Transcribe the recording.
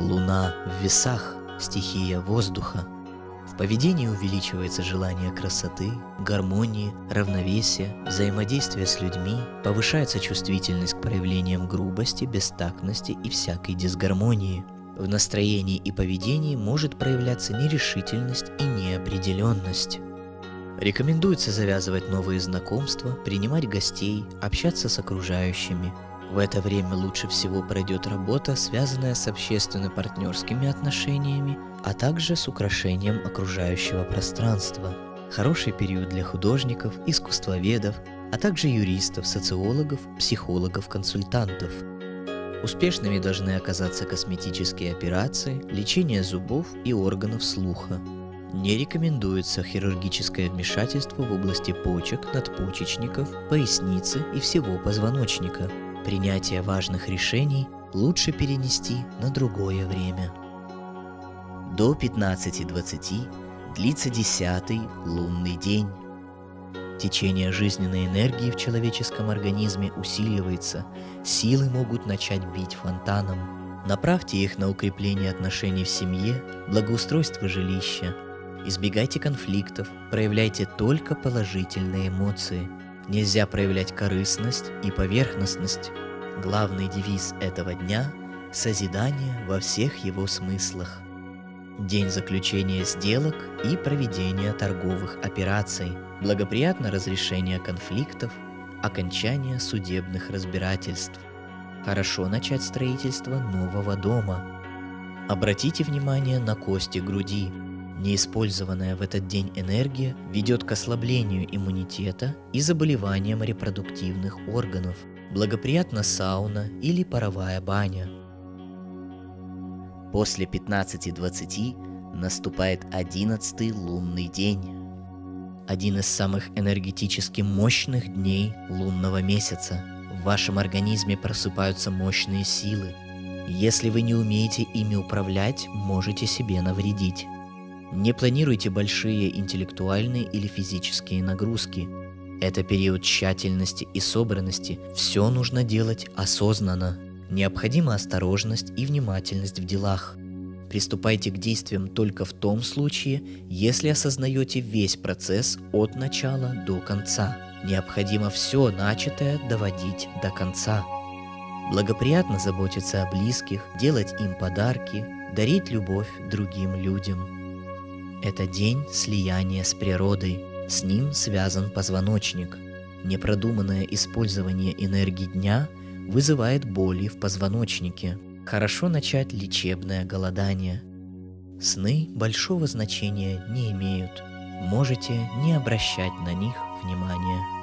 Луна в весах, стихия воздуха. В поведении увеличивается желание красоты, гармонии, равновесия, взаимодействия с людьми, повышается чувствительность к проявлениям грубости, бестактности и всякой дисгармонии. В настроении и поведении может проявляться нерешительность и неопределенность. Рекомендуется завязывать новые знакомства, принимать гостей, общаться с окружающими. В это время лучше всего пройдет работа, связанная с общественно-партнерскими отношениями, а также с украшением окружающего пространства. Хороший период для художников, искусствоведов, а также юристов, социологов, психологов, консультантов. Успешными должны оказаться косметические операции, лечение зубов и органов слуха. Не рекомендуется хирургическое вмешательство в области почек, надпочечников, поясницы и всего позвоночника. Принятие важных решений лучше перенести на другое время. До 15.20 длится десятый лунный день. Течение жизненной энергии в человеческом организме усиливается, силы могут начать бить фонтаном. Направьте их на укрепление отношений в семье, благоустройство жилища, Избегайте конфликтов, проявляйте только положительные эмоции. Нельзя проявлять корыстность и поверхностность. Главный девиз этого дня – созидание во всех его смыслах. День заключения сделок и проведения торговых операций. Благоприятно разрешение конфликтов, окончание судебных разбирательств. Хорошо начать строительство нового дома. Обратите внимание на кости груди – Неиспользованная в этот день энергия ведет к ослаблению иммунитета и заболеваниям репродуктивных органов. Благоприятна сауна или паровая баня. После 15.20 наступает 11 лунный день. Один из самых энергетически мощных дней лунного месяца. В вашем организме просыпаются мощные силы. Если вы не умеете ими управлять, можете себе навредить. Не планируйте большие интеллектуальные или физические нагрузки. Это период тщательности и собранности. Все нужно делать осознанно. Необходима осторожность и внимательность в делах. Приступайте к действиям только в том случае, если осознаете весь процесс от начала до конца. Необходимо все начатое доводить до конца. Благоприятно заботиться о близких, делать им подарки, дарить любовь другим людям. Это день слияния с природой, с ним связан позвоночник. Непродуманное использование энергии дня вызывает боли в позвоночнике. Хорошо начать лечебное голодание. Сны большого значения не имеют. Можете не обращать на них внимания.